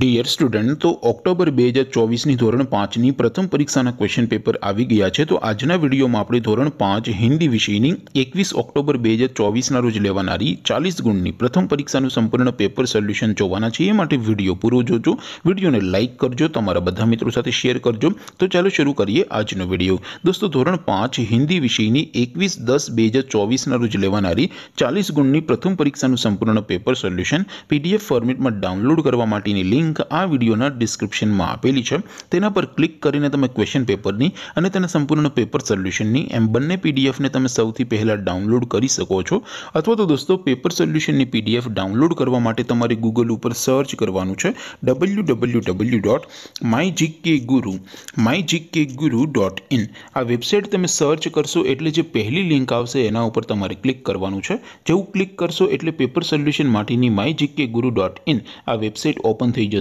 Dear student તો October બે હજાર ચોવીસની ધોરણ પાંચની પ્રથમ પરીક્ષાના ક્વેશ્ચન પેપર આવી ગયા છે. તો આજના વિડીયોમાં આપણે ધોરણ પાંચ હિન્દી વિષયની એકવીસ ઓક્ટોબર બે હજાર ચોવીસના રોજ લેવાનારી ચાલીસ ગુણની પ્રથમ પરીક્ષાનું સંપૂર્ણ પેપર સોલ્યુશન જોવાના છે એ માટે વીડિયો પૂરો જોજો. વિડીયોને લાઇક કરજો. તમારા બધા મિત્રો સાથે શેર કરજો. તો ચાલો શરૂ કરીએ આજનો વીડિયો. દોસ્તો, ધોરણ પાંચ હિન્દી વિષયની એકવીસ દસ બે હજાર ચોવીસના રોજ લેવાનારી ચાલીસ ગુણની પ્રથમ પરીક્ષાનું સંપૂર્ણ પેપર સોલ્યુશન પીડીએફ ફોર્મેટમાં ડાઉનલોડ કરવા માટેની લિંક લિંક આ વિડીયોના ડિસ્ક્રિપ્શનમાં આપેલી છે તેના પર ક્લિક કરીને તમે ક્વેશ્ચન પેપરની અને તેના સંપૂર્ણ પેપર સોલ્યુશનની એમ બંને પીડીએફને તમે સૌથી પહેલાં ડાઉનલોડ કરી શકો છો અથવા તો દોસ્તો પેપર સોલ્યુશનની પીડીએફ ડાઉનલોડ કરવા માટે તમારે ગૂગલ ઉપર સર્ચ કરવાનું છે W W W dot my GK guru my GK guru dot in આ વેબસાઇટ તમે સર્ચ કરશો એટલે જે પહેલી લિંક આવશે એના ઉપર તમારે ક્લિક કરવાનું છે જેવું ક્લિક કરશો એટલે પેપર સોલ્યુશન માટેની my GK guru dot in આ વેબસાઇટ ઓપન થઈ જશે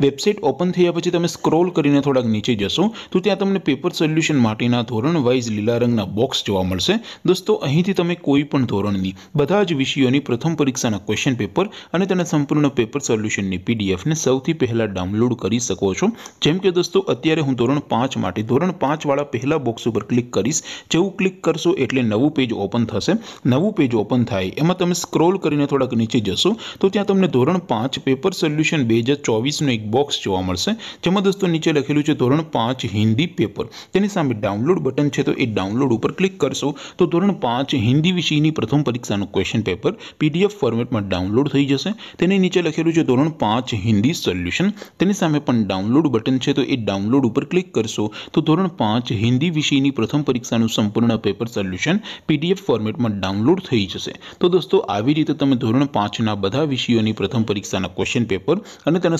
વેબસાઇટ ઓપન થયા પછી તમે સ્ક્રોલ કરીને થોડાક નીચે જશો તો ત્યાં તમને પેપર સોલ્યુશન માટેના ધોરણ વાઇઝ લીલા રંગના બોક્સ જોવા મળશે દોસ્તો અહીંથી તમે કોઈ પણ ધોરણની બધા જ વિષયોની પ્રથમ પરીક્ષાના ક્વેશ્ચન પેપર અને તેના સંપૂર્ણ પેપર સોલ્યુશનની પીડીએફને સૌથી પહેલાં ડાઉનલોડ કરી શકો છો જેમ કે દોસ્તો અત્યારે હું ધોરણ પાંચ માટે ધોરણ પાંચવાળા પહેલા બોક્સ ઉપર ક્લિક કરીશ જેવું ક્લિક કરશો એટલે નવું પેજ ઓપન થશે નવું પેજ ઓપન થાય એમાં તમે સ્ક્રોલ કરીને થોડાક નીચે જશો તો ત્યાં તમને ધોરણ પાંચ પેપર સોલ્યુશન બે હજાર ચોવીસનું એક બોક્સ જોવા મળશે જેમાં દોસ્તો નીચે લખેલું છે ધોરણ પાંચ હિન્દી પેપર તેની સામે ડાઉનલોડ બટન છે તો એ ડાઉનલોડ ઉપર ક્લિક કરશો તો ધોરણ પાંચ હિન્દી વિષયની પ્રથમ પરીક્ષાનું ક્વેશ્ચન પેપર પીડીએફ ફોર્મેટમાં ડાઉનલોડ થઈ જશે તેની નીચે લખેલું છે ધોરણ પાંચ હિન્દી સોલ્યુશન તેની સામે પણ ડાઉનલોડ બટન છે તો એ ડાઉનલોડ ઉપર ક્લિક કરશો તો ધોરણ પાંચ હિન્દી વિષયની પ્રથમ પરીક્ષાનું સંપૂર્ણ પેપર સોલ્યુશન પીડીએફ ફોર્મેટમાં ડાઉનલોડ થઈ જશે તો દોસ્તો આવી રીતે તમે ધોરણ પાંચના બધા વિષયોની પ્રથમ પરીક્ષાના ક્વેશ્ચન પેપર અને તેના